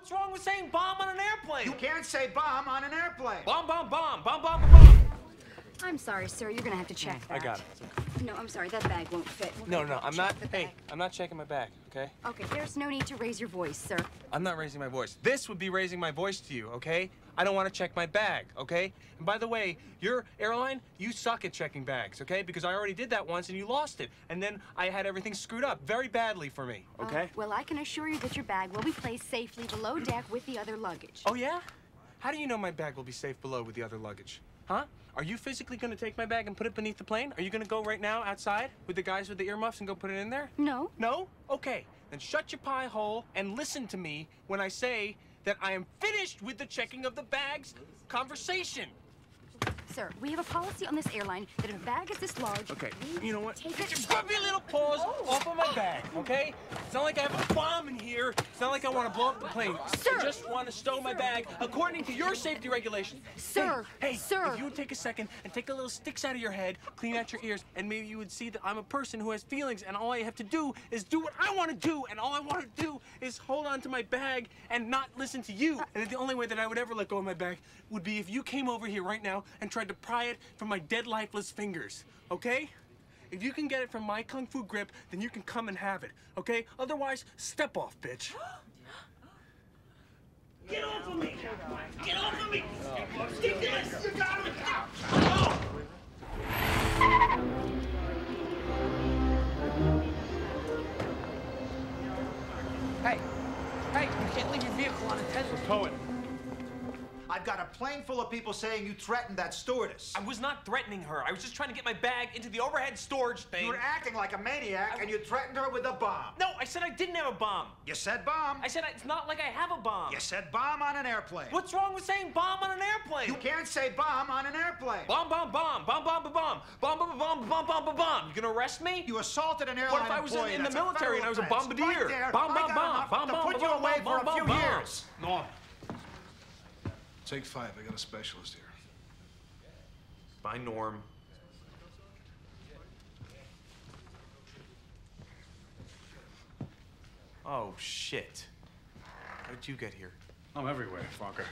What's wrong with saying bomb on an airplane? You can't say bomb on an airplane. Bomb, bomb, bomb, bomb, bomb, bomb. I'm sorry, sir. You're gonna have to check that. I got it. No, I'm sorry. That bag won't fit. We're No, no, I'm not. Hey, bag. I'm not checking my bag, okay? Okay, there's no need to raise your voice, sir. I'm not raising my voice. This would be raising my voice to you, okay? I don't want to check my bag, okay? And by the way, your airline, you suck at checking bags, okay? Because I already did that once and you lost it. And then I had everything screwed up very badly for me, Uh, okay? well, I can assure you that your bag will be placed safely below deck with the other luggage. Oh, yeah? How do you know my bag will be safe below with the other luggage? Huh? Are you physically going to take my bag and put it beneath the plane? Are you going to go right now outside with the guys with the earmuffs and go put it in there? No. No? Okay. Then shut your pie hole and listen to me when I say that I am finished with the checking of the bags conversation. Sir, we have a policy on this airline that if a bag is this large, Okay, you know what? Take grab me a little pause oh. off of my bag, okay? It's not like I have a bomb in here. It's not like I want to blow up the plane. Sir! I just want to stow my bag according to your safety regulations. Sir, Hey, hey, sir. if you would take a second and take a little sticks out of your head, clean out your ears, and maybe you would see that I'm a person who has feelings, and all I have to do is do what I want to do, and all I want to do is hold on to my bag and not listen to you. Uh and the only way that I would ever let go of my bag would be if you came over here right now and tried to pry it from my dead, lifeless fingers, okay? If you can get it from my kung fu grip, then you can come and have it, okay? Otherwise, step off, bitch. Get off of me! Get off of me! Ridiculous! You got it! Oh! Hey, hey, you can't leave your vehicle unattended. Tow it. I've got a plane full of people saying you threatened that stewardess. I was not threatening her. I was just trying to get my bag into the overhead storage thing. You were acting like a maniac and you threatened her with a bomb. No, I said I didn't have a bomb. You said bomb. I said it's not like I have a bomb. You said bomb on an airplane. What's wrong with saying bomb on an airplane? You can't say bomb on an airplane. Bomb, bomb, bomb, bomb, bomb, bomb, bomb, bomb, bomb, bomb, bomb, bomb, bomb, bomb. You gonna arrest me? You assaulted an airline What if I was in, employee. in the military and I was a federal offense. bombardier? Right there, bomb, I bomb, got bomb, enough bomb, to bomb, put you bomb, away bomb, for a bomb, few bomb. years. Norm. Take five. I got a specialist here. Bye, Norm. Oh shit. How did you get here? I'm everywhere, Focker.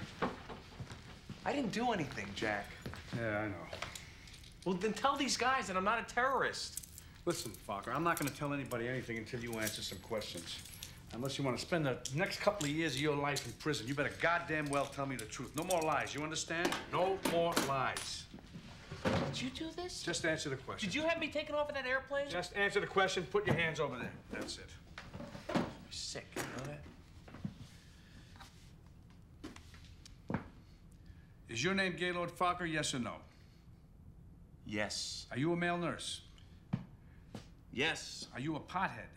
I didn't do anything, Jack. Yeah, I know. Well, then tell these guys that I'm not a terrorist. Listen, Focker, I'm not going to tell anybody anything until you answer some questions. Unless you want to spend the next couple of years of your life in prison, you better goddamn well tell me the truth. No more lies, you understand? No more lies. Did you do this? Just answer the question. Did you have me taken off of that airplane? Just answer the question. Put your hands over there. That's it. You're sick, you know that? Is your name Gaylord Focker, yes or no? Yes. Are you a male nurse? Yes. Are you a pothead?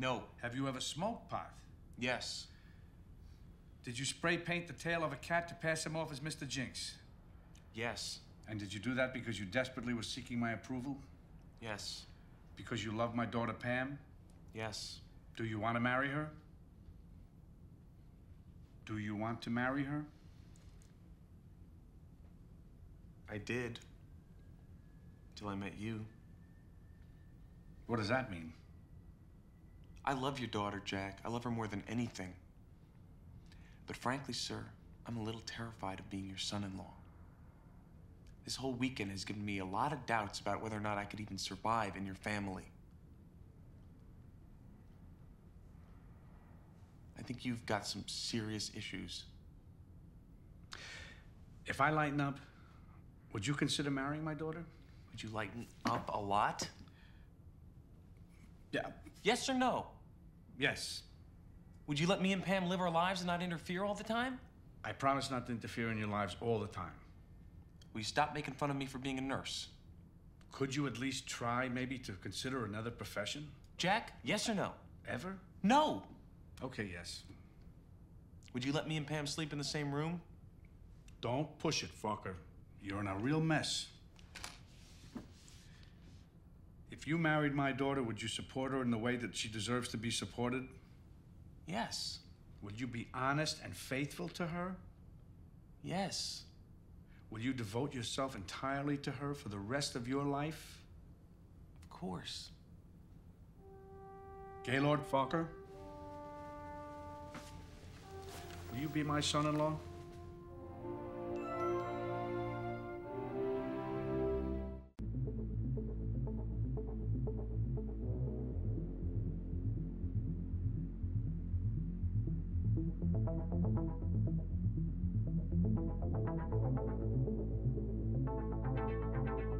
No. Have you ever smoked pot? Yes. Did you spray paint the tail of a cat to pass him off as Mr. Jinx? Yes. And did you do that because you desperately were seeking my approval? Yes. Because you love my daughter Pam? Yes. Do you want to marry her? Do you want to marry her? I did. Till I met you. What does that mean? I love your daughter, Jack. I love her more than anything. But frankly, sir, I'm a little terrified of being your son in law. This whole weekend has given me a lot of doubts about whether or not I could even survive in your family. I think you've got some serious issues. If I lighten up, would you consider marrying my daughter? Would you lighten up a lot? Yeah. Yes or no? Yes. Would you let me and Pam live our lives and not interfere all the time? I promise not to interfere in your lives all the time. Will you stop making fun of me for being a nurse? Could you at least try maybe to consider another profession? Jack, yes or no? Ever? No! Okay, yes. Would you let me and Pam sleep in the same room? Don't push it, fucker. You're in a real mess. If you married my daughter, would you support her in the way that she deserves to be supported? Yes. Would you be honest and faithful to her? Yes. Will you devote yourself entirely to her for the rest of your life? Of course. Gaylord Focker? Will you be my son-in-law? Thank you.